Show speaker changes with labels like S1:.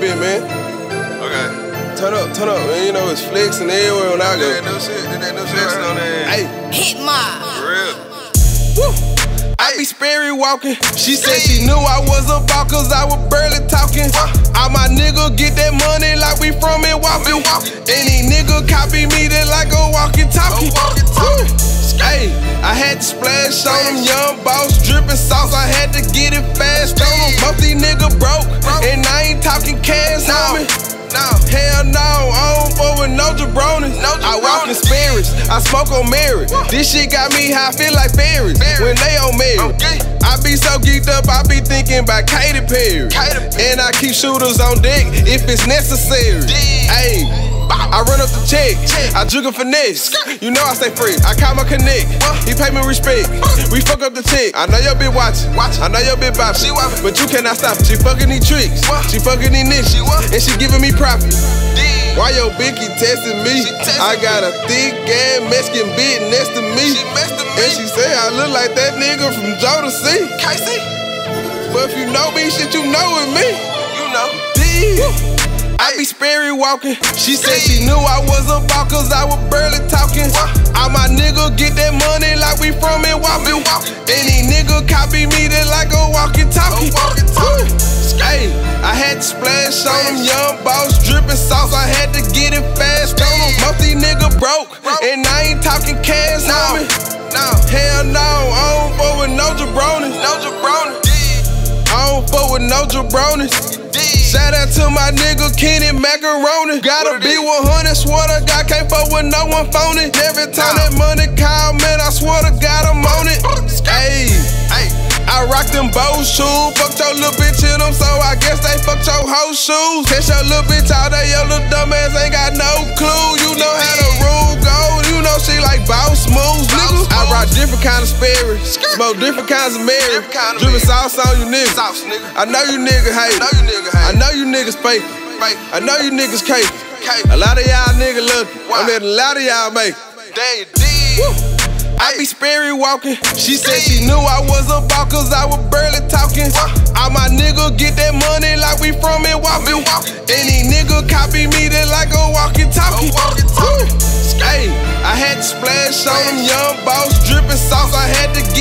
S1: little bit, man.
S2: Okay.
S1: Turn up, turn up, man. You know it's flexing everywhere when I go.
S2: That new shit, that new shit on there.
S1: Hey,
S3: HitMOB.
S2: For real.
S1: woo. I be Sperry walking. She said she knew I was a ball cause I was barely talking. All my nigga get that money like we from Milwaukee. Any nigga copy me, they like a walkie talkie. Hey, I had to splash on them young boss, dripping sauce. I had to get it fast on them. Most these I smoke on Mary. This shit got me high, feel like fairies when they on
S2: Mary.
S1: I be so geeked up, I be thinking about Katy Perry. And I keep shooters on deck if it's necessary. Hey. I run up the check, I jug a finesse. You know I stay free. I call my connect. He pay me respect. We fuck up the check. I know your bitch watching. I know your bitch bopping. But you cannot stop it. She fucking these tricks. She fucking these
S2: what?
S1: And she giving me profit. Why your bitch keep testing me?
S2: She testing
S1: I got a thick ass Mexican bitch next to me.
S2: She messed up
S1: And she say I look like that nigga from Joe to C.
S2: K-Ci.
S1: But if you know me, shit, you know it's me.
S2: You know.
S1: Damn. I be Sperry walking. She said she knew I was a ball cause I was barely talking. All my nigga get that money like we from Milwaukee.
S2: Milwaukee.
S1: Any nigga copy me, they like a walkie talkie. Hey, I had to splash on them young boss, dripping sauce. I had to get it fast. Most these niggas broke, and I ain't talking cash
S2: No.
S1: me.
S2: No.
S1: Hell no, I don't fuck with no jabronis.
S2: No jabroni. Damn.
S1: I don't fuck with no jabronis. Shout out to my nigga Kenny Macaroni. Gotta be 100, swear to God, can't fuck with no one phony. Every time
S2: Nah.
S1: that money call, man, I swear to God, I'm on it. Hey, rock them bow shoes. Fucked your little bitch in them, so I guess they fucked your whole shoes. Catch your little bitch all day, your little dumb ass ain't got no clue. You know how the rule go, you know she like boss moves, nigga. I rock different kind of Sperry, smoke different kinds of Mary,
S2: kind of
S1: dripping sauce on you niggas.
S2: Sauce, nigga.
S1: I know you niggas hate.
S2: Nigga hate.
S1: I know you niggas fake. I know you niggas cake. A lot of y'all niggas.
S2: Why?
S1: I mean, a lot of y'all make.
S2: Damn. Damn.
S1: I be Sperry walking. She said she knew I was a ball cause I was barely talking. All my nigga get that money like we from Milwaukee.
S2: Milwaukee.
S1: Any nigga copy me, they like a walkie talkie. Hey, I had to splash on them young boss, dripping sauce. I had to get